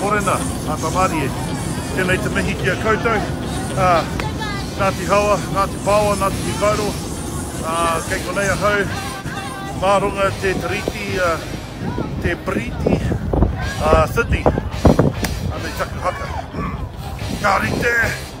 Morena, a Tamarie. Tenei te mihi ki a koutou. Ngati Hawa, Ngati Paoa, Ngati Hikairo. Kei konei a hau, Maronga te Tariti, te Briti, Sydney. Anei taku haka. Ka rite!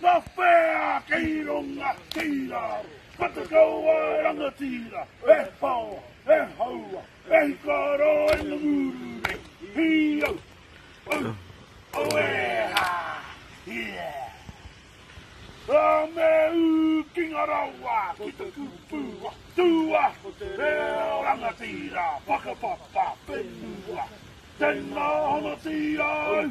Nga whea kei ronga kei raro Kata kau a rangatira E pawa, e haua, e hika ro e nga nguru re Hi au, au, au e ha, hie A me u ki nga rawa ki te kupu wa Tua ko te reo rangatira Whakapapa whenua Tena honoti au